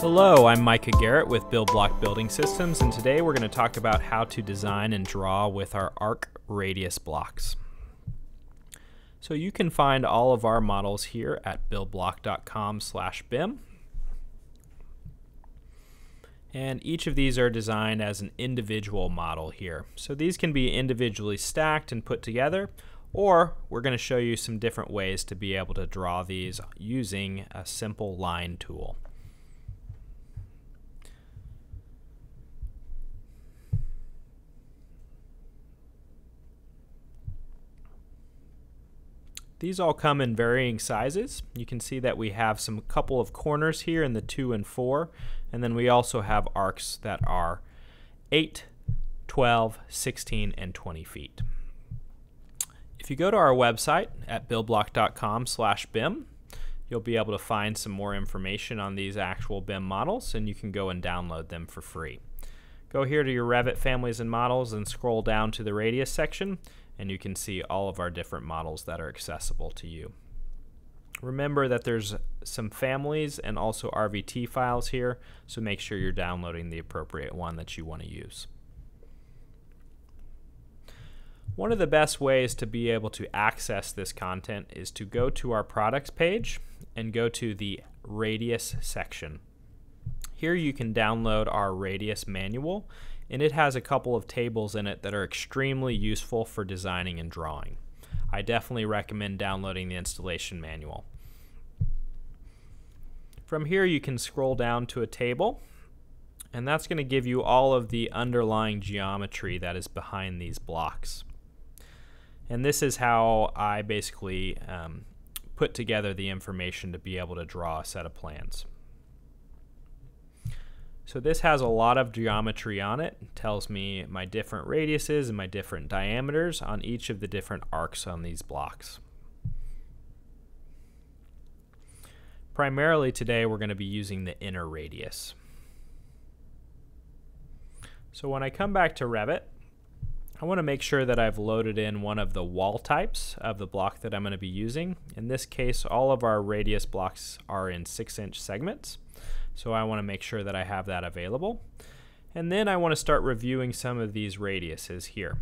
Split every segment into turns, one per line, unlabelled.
Hello, I'm Micah Garrett with BuildBlock Building Systems, and today we're going to talk about how to design and draw with our arc radius blocks. So you can find all of our models here at buildblock.com slash BIM. And each of these are designed as an individual model here. So these can be individually stacked and put together, or we're going to show you some different ways to be able to draw these using a simple line tool. These all come in varying sizes. You can see that we have some couple of corners here in the 2 and 4, and then we also have arcs that are 8, 12, 16, and 20 feet. If you go to our website at buildblock.com slash BIM, you'll be able to find some more information on these actual BIM models, and you can go and download them for free. Go here to your Revit families and models and scroll down to the radius section and you can see all of our different models that are accessible to you. Remember that there's some families and also RVT files here, so make sure you're downloading the appropriate one that you want to use. One of the best ways to be able to access this content is to go to our products page and go to the radius section. Here you can download our radius manual and it has a couple of tables in it that are extremely useful for designing and drawing. I definitely recommend downloading the installation manual. From here you can scroll down to a table and that's going to give you all of the underlying geometry that is behind these blocks. And this is how I basically um, put together the information to be able to draw a set of plans. So this has a lot of geometry on it. it. tells me my different radiuses and my different diameters on each of the different arcs on these blocks. Primarily today we're going to be using the inner radius. So when I come back to Revit, I want to make sure that I've loaded in one of the wall types of the block that I'm going to be using. In this case, all of our radius blocks are in 6 inch segments. So I want to make sure that I have that available. And then I want to start reviewing some of these radiuses here.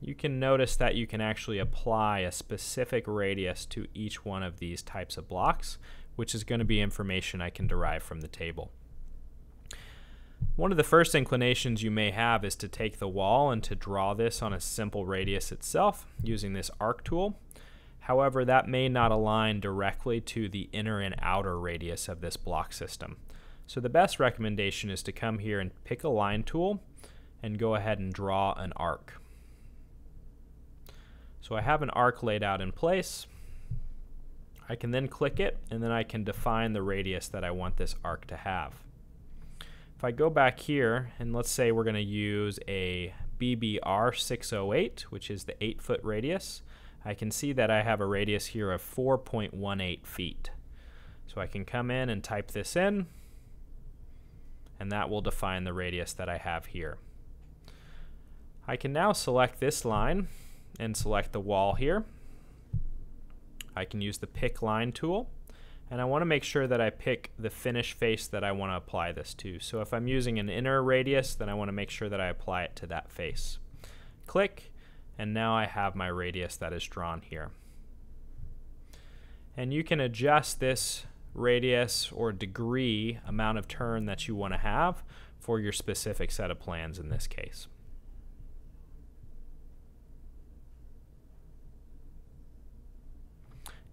You can notice that you can actually apply a specific radius to each one of these types of blocks, which is going to be information I can derive from the table. One of the first inclinations you may have is to take the wall and to draw this on a simple radius itself using this arc tool. However, that may not align directly to the inner and outer radius of this block system. So the best recommendation is to come here and pick a line tool and go ahead and draw an arc. So I have an arc laid out in place. I can then click it and then I can define the radius that I want this arc to have. If I go back here and let's say we're going to use a BBR 608 which is the 8 foot radius I can see that I have a radius here of 4.18 feet. So I can come in and type this in and that will define the radius that I have here. I can now select this line and select the wall here. I can use the pick line tool and I want to make sure that I pick the finish face that I want to apply this to. So if I'm using an inner radius then I want to make sure that I apply it to that face. Click and now I have my radius that is drawn here. And you can adjust this radius or degree amount of turn that you want to have for your specific set of plans in this case.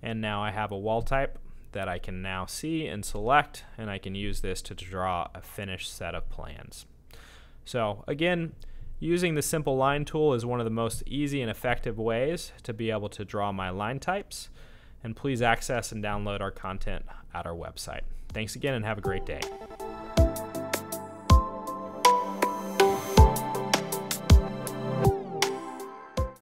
And now I have a wall type that I can now see and select and I can use this to draw a finished set of plans. So again, using the simple line tool is one of the most easy and effective ways to be able to draw my line types and please access and download our content at our website. Thanks again and have a great day.